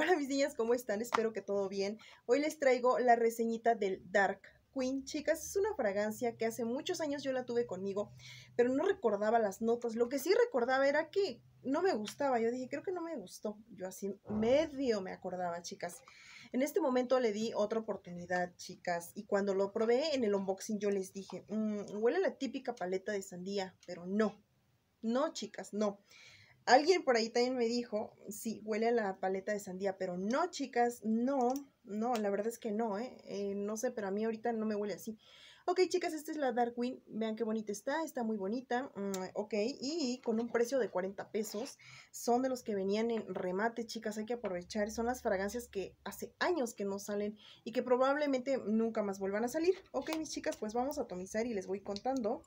Hola mis niñas, ¿cómo están? Espero que todo bien. Hoy les traigo la reseñita del Dark Queen. Chicas, es una fragancia que hace muchos años yo la tuve conmigo, pero no recordaba las notas. Lo que sí recordaba era que no me gustaba. Yo dije, creo que no me gustó. Yo así medio me acordaba, chicas. En este momento le di otra oportunidad, chicas, y cuando lo probé en el unboxing yo les dije, mm, huele a la típica paleta de sandía, pero no, no, chicas, no. Alguien por ahí también me dijo, sí, huele a la paleta de sandía, pero no, chicas, no, no, la verdad es que no, ¿eh? ¿eh? No sé, pero a mí ahorita no me huele así. Ok, chicas, esta es la Dark Queen. Vean qué bonita está, está muy bonita. Mm, ok, y con un precio de 40 pesos. Son de los que venían en remate, chicas, hay que aprovechar. Son las fragancias que hace años que no salen y que probablemente nunca más vuelvan a salir. Ok, mis chicas, pues vamos a atomizar y les voy contando.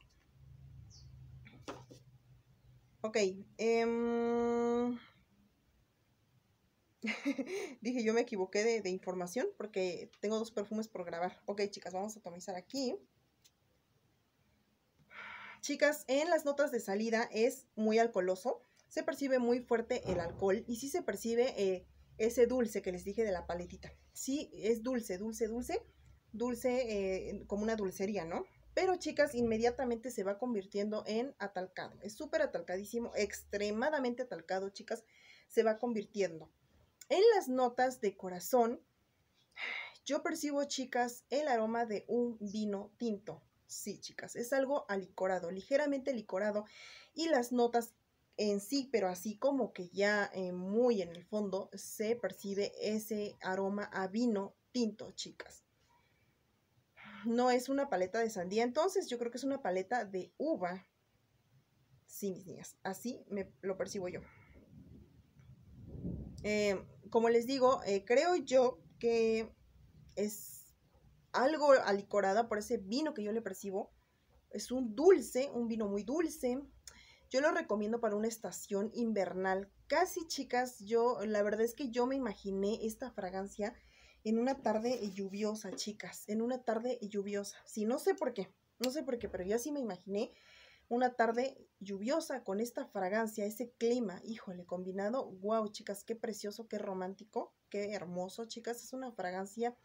Ok. Em, dije, yo me equivoqué de, información porque tengo dos perfumes por grabar. Ok, chicas, vamos a atomizar aquí. Chicas, en las notas de salida es muy alcoholoso. Se percibe muy fuerte el alcohol y sí se percibe eh, ese dulce que les dije de la paletita. Sí, es dulce, dulce, dulce. Dulce eh, como una dulcería, ¿no? Pero chicas, inmediatamente se va convirtiendo en atalcado. Es súper atalcadísimo, extremadamente atalcado, chicas. Se va convirtiendo. En las notas de corazón, yo percibo, chicas, el aroma de un vino tinto. Sí, chicas, es algo alicorado, ligeramente licorado. Y las notas en sí, pero así como que ya eh, muy en el fondo, se percibe ese aroma a vino tinto, chicas no es una paleta de sandía, entonces yo creo que es una paleta de uva. Sí, mis niñas, así me lo percibo yo. Eh, como les digo, eh, creo yo que es algo alicorada por ese vino que yo le percibo. Es un dulce, un vino muy dulce. Yo lo recomiendo para una estación invernal. Casi, chicas, yo, la verdad es que yo me imaginé esta fragancia en una tarde lluviosa, chicas, en una tarde lluviosa. Sí, no sé por qué, no sé por qué, pero yo así me imaginé una tarde lluviosa con esta fragancia, ese clima, híjole, combinado, wow, chicas, qué precioso, qué romántico, qué hermoso, chicas, es una fragancia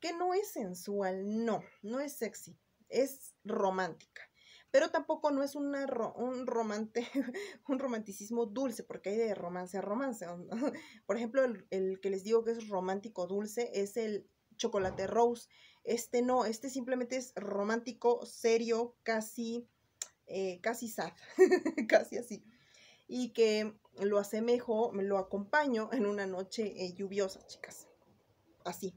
que no es sensual, no, no es sexy, es romántica pero tampoco no es una un, romante, un romanticismo dulce, porque hay de romance a romance. Por ejemplo, el, que les digo que es romántico dulce es el chocolate rose. Este no, este simplemente es romántico, serio, casi, eh, casi sad, casi así. Y que lo asemejo, lo acompaño en una noche eh, lluviosa, chicas. Así.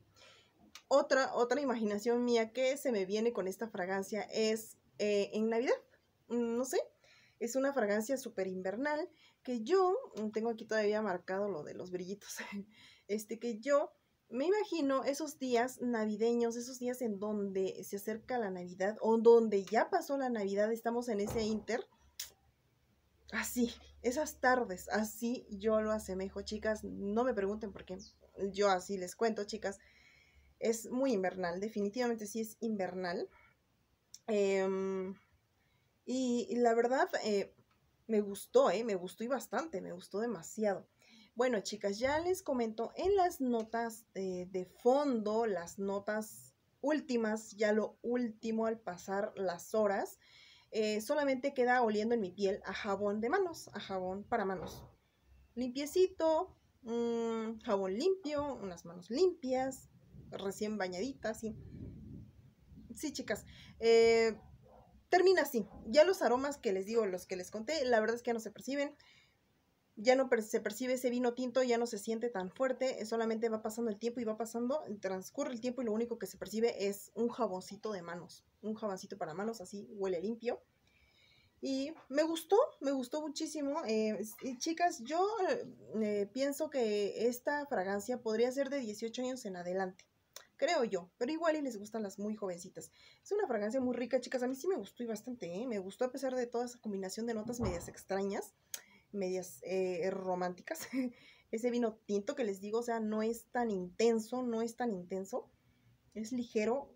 Otra, otra imaginación mía que se me viene con esta fragancia es eh, en Navidad. Mm, no sé, es una fragancia súper invernal que yo, mm, tengo aquí todavía marcado lo de los brillitos, este que yo me imagino esos días navideños, esos días en donde se acerca la Navidad o donde ya pasó la Navidad, estamos en ese inter. Así, esas tardes, así yo lo asemejo, chicas. No me pregunten por qué, yo así les cuento, chicas. Es muy invernal, definitivamente sí es invernal. Em, y, la verdad, eh, me gustó, eh, me gustó y bastante, me gustó demasiado. Bueno, chicas, ya les comento en las notas de fondo, las notas últimas, ya lo último al pasar las horas, eh, solamente queda oliendo en mi piel a jabón de manos, a jabón para manos. Limpiecito, mm, jabón limpio, unas manos limpias, recién bañaditas, sí sí, chicas. Eh, termina así. Ya los aromas que les digo, los que les conté, la verdad es que ya no se perciben. Ya no se percibe ese vino tinto, ya no se siente tan fuerte, solamente va pasando el tiempo y va pasando, transcurre el tiempo y lo único que se percibe es un jaboncito de manos, un jaboncito para manos, así huele limpio. Y me gustó, me gustó muchísimo. Eh, chicas, yo eh, pienso que esta fragancia podría ser de 18 años en adelante creo yo, pero igual y les gustan las muy jovencitas. Es una fragancia muy rica, chicas, a mí sí me gustó y bastante, ¿eh? me gustó a pesar de toda esa combinación de notas medias extrañas, medias eh, románticas. Ese vino tinto que les digo, o sea, no es tan intenso, no es tan intenso, es ligero,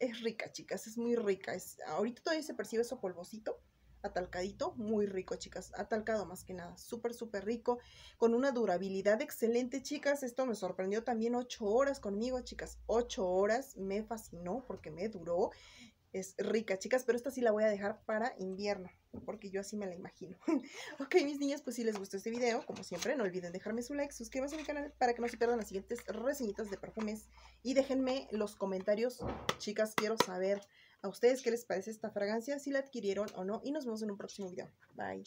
es rica, chicas, es muy rica. Es, ahorita todavía se percibe eso polvosito, atalcadito, muy rico, chicas. Atalcado más que nada, súper, súper rico, con una durabilidad excelente, chicas. Esto me sorprendió también ocho horas conmigo, chicas. Ocho horas, me fascinó porque me duró. Es rica, chicas, pero esta sí la voy a dejar para invierno, porque yo así me la imagino. ok, mis niñas, pues si les gustó este video, como siempre, no olviden dejarme su like, suscríbanse a mi canal para que no se pierdan las siguientes reseñitas de perfumes y déjenme los comentarios, chicas, quiero saber a ustedes qué les parece esta fragancia, si la adquirieron o no, y nos vemos en un próximo video. Bye.